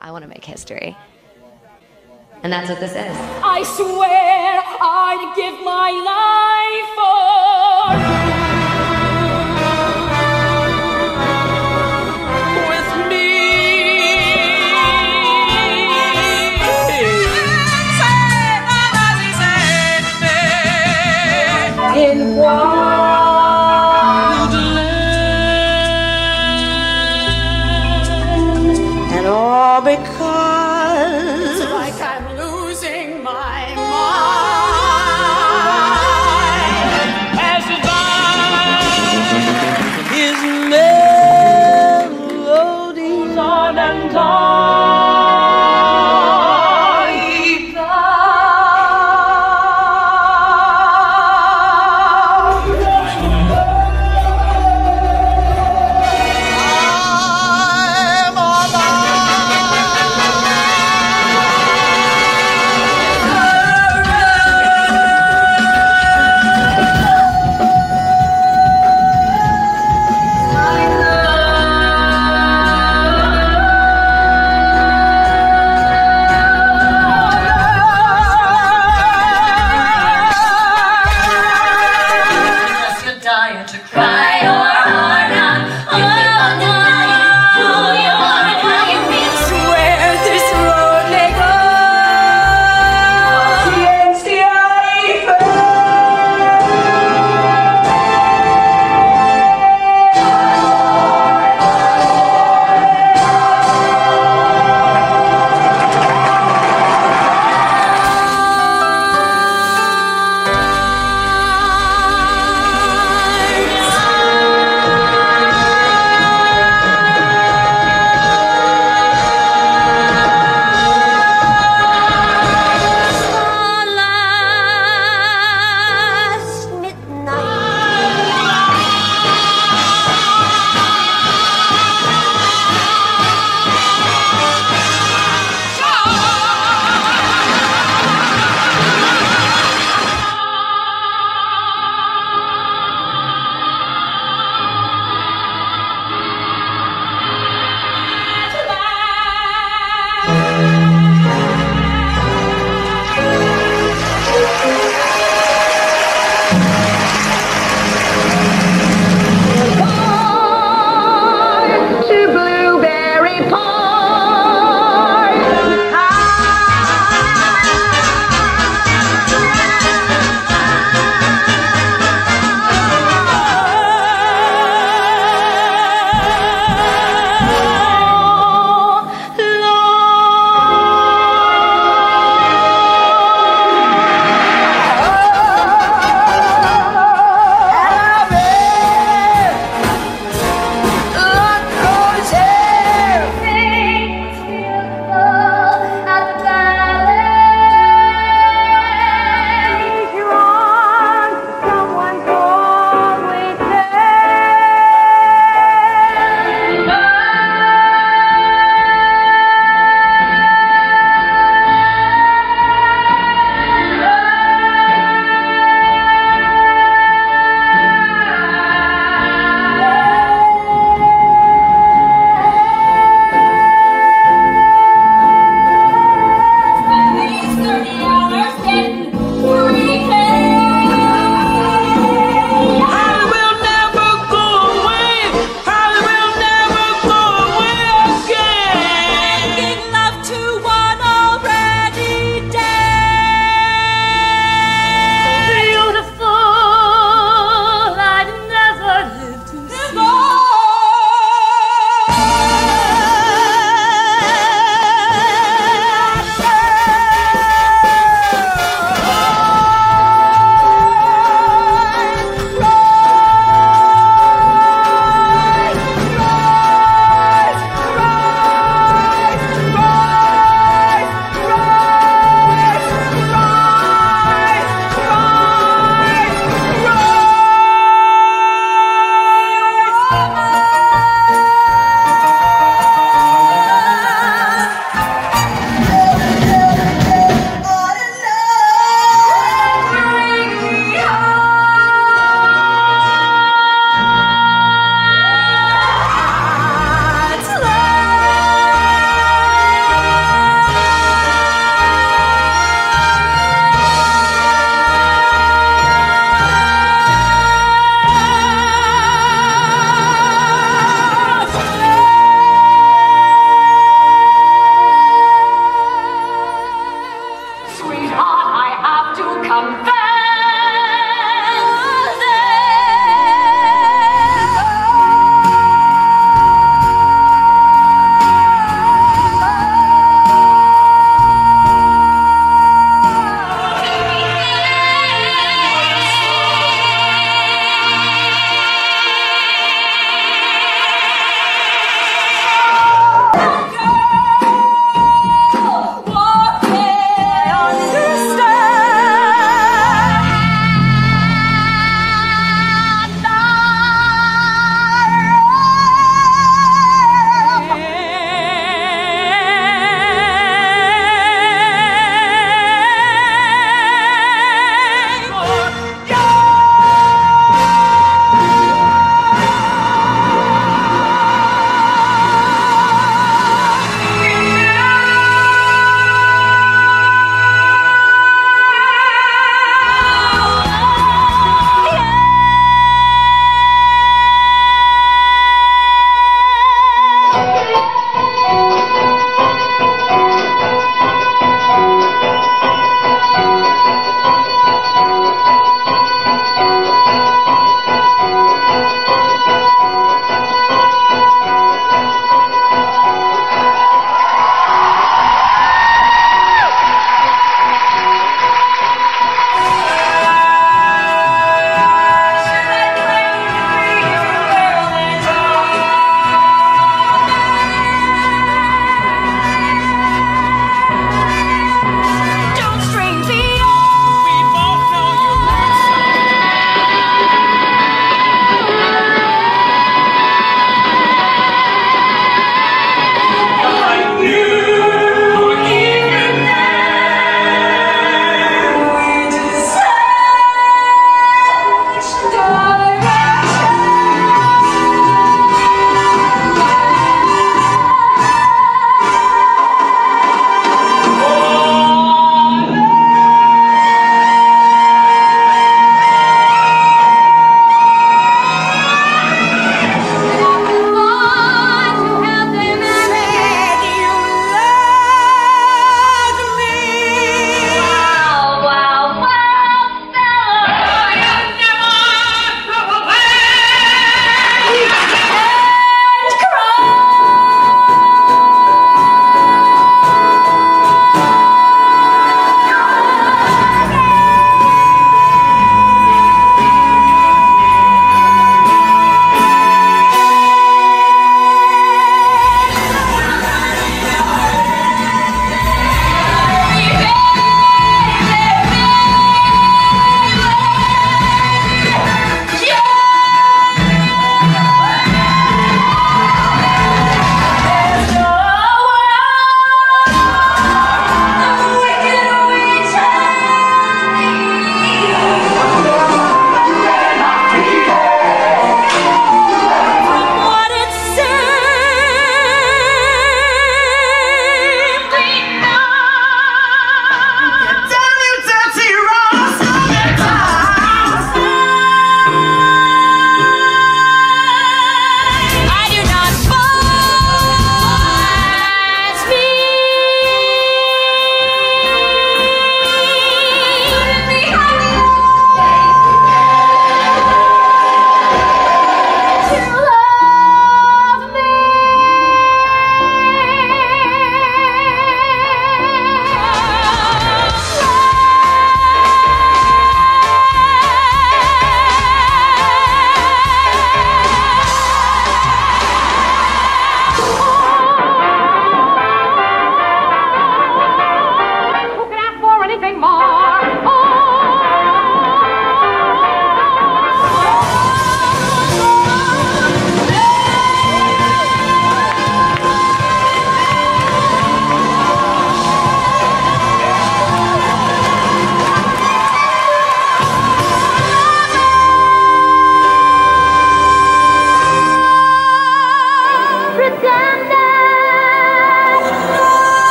I want to make history. And that's what this is. I swear I'd give my life have to confess.